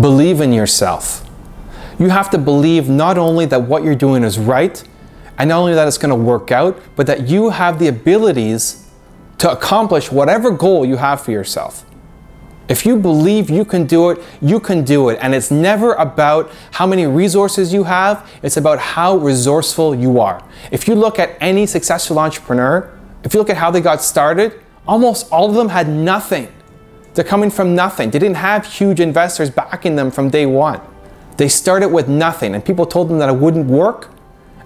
Believe in yourself. You have to believe not only that what you're doing is right, and not only that it's going to work out, but that you have the abilities to accomplish whatever goal you have for yourself. If you believe you can do it, you can do it. And it's never about how many resources you have, it's about how resourceful you are. If you look at any successful entrepreneur, if you look at how they got started, almost all of them had nothing. They're coming from nothing. They didn't have huge investors backing them from day one. They started with nothing, and people told them that it wouldn't work,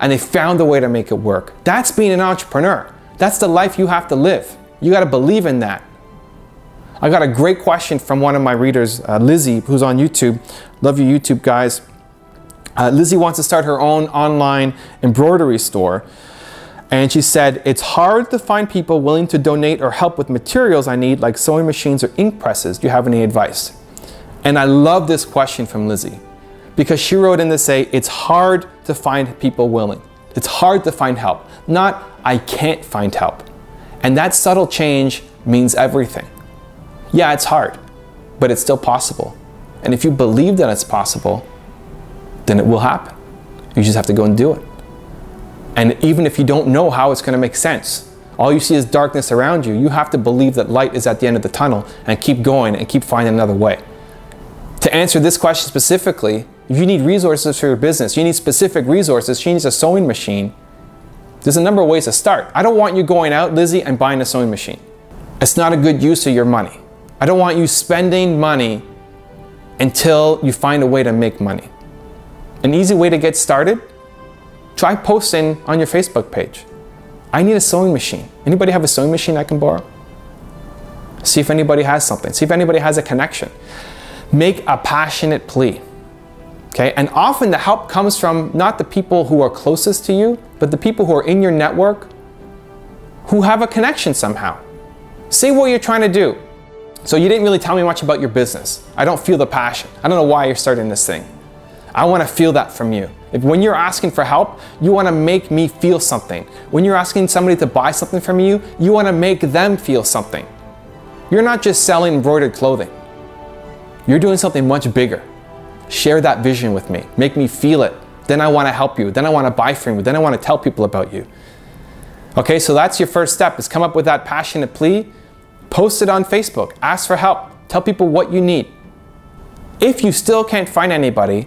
and they found a way to make it work. That's being an entrepreneur. That's the life you have to live. You got to believe in that. I got a great question from one of my readers, uh, Lizzie, who's on YouTube. Love you, YouTube guys. Uh, Lizzie wants to start her own online embroidery store. And she said, It's hard to find people willing to donate or help with materials I need, like sewing machines or ink presses. Do you have any advice? And I love this question from Lizzie because she wrote in to say, It's hard to find people willing. It's hard to find help, not I can't find help. And that subtle change means everything. Yeah, it's hard, but it's still possible. And if you believe that it's possible, then it will happen. You just have to go and do it. And even if you don't know how it's going to make sense, all you see is darkness around you, you have to believe that light is at the end of the tunnel and keep going and keep finding another way. To answer this question specifically, if you need resources for your business, you need specific resources, she needs a sewing machine. There's a number of ways to start. I don't want you going out, Lizzie, and buying a sewing machine. It's not a good use of your money. I don't want you spending money until you find a way to make money. An easy way to get started, try posting on your Facebook page. I need a sewing machine. Anybody have a sewing machine I can borrow? See if anybody has something. See if anybody has a connection. Make a passionate plea. Okay? And often the help comes from not the people who are closest to you, but the people who are in your network who have a connection somehow. Say what you're trying to do. So you didn't really tell me much about your business. I don't feel the passion. I don't know why you're starting this thing. I want to feel that from you. If when you're asking for help, you want to make me feel something. When you're asking somebody to buy something from you, you want to make them feel something. You're not just selling embroidered clothing. You're doing something much bigger. Share that vision with me. Make me feel it. Then I want to help you. Then I want to buy from you. Then I want to tell people about you. Okay, so that's your first step is come up with that passionate plea Post it on Facebook. Ask for help. Tell people what you need. If you still can't find anybody,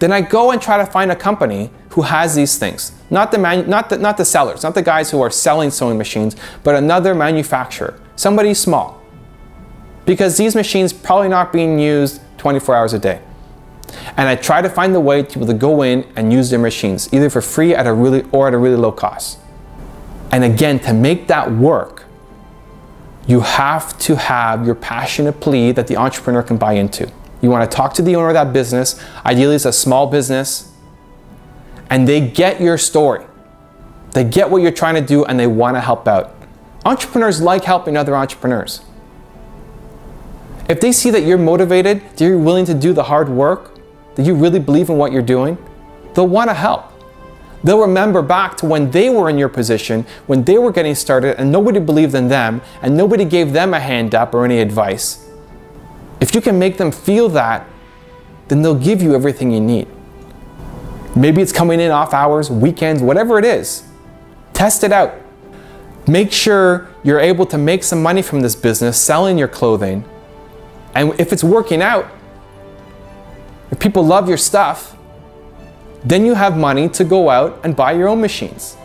then I go and try to find a company who has these things. Not the, not, the, not the sellers, not the guys who are selling sewing machines, but another manufacturer, somebody small. Because these machines probably not being used 24 hours a day. And I try to find the way to to go in and use their machines, either for free at a really or at a really low cost. And again, to make that work, you have to have your passionate plea that the entrepreneur can buy into. You want to talk to the owner of that business, ideally it's a small business, and they get your story. They get what you're trying to do and they want to help out. Entrepreneurs like helping other entrepreneurs. If they see that you're motivated, that you're willing to do the hard work, that you really believe in what you're doing, they'll want to help. They'll remember back to when they were in your position, when they were getting started and nobody believed in them and nobody gave them a hand up or any advice. If you can make them feel that, then they'll give you everything you need. Maybe it's coming in off hours, weekends, whatever it is. Test it out. Make sure you're able to make some money from this business selling your clothing. And if it's working out, if people love your stuff, then you have money to go out and buy your own machines.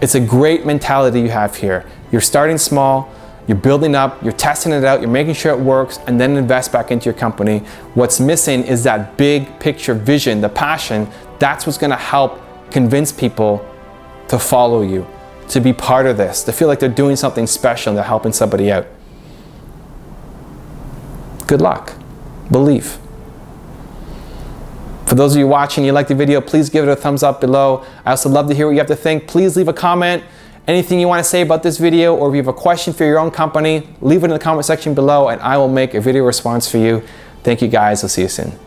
It's a great mentality you have here. You're starting small, you're building up, you're testing it out, you're making sure it works, and then invest back into your company. What's missing is that big picture vision, the passion. That's what's gonna help convince people to follow you, to be part of this, to feel like they're doing something special and they're helping somebody out. Good luck. Believe. For those of you watching, you like the video, please give it a thumbs up below. I also love to hear what you have to think. Please leave a comment. Anything you want to say about this video or if you have a question for your own company, leave it in the comment section below and I will make a video response for you. Thank you guys. I'll see you soon.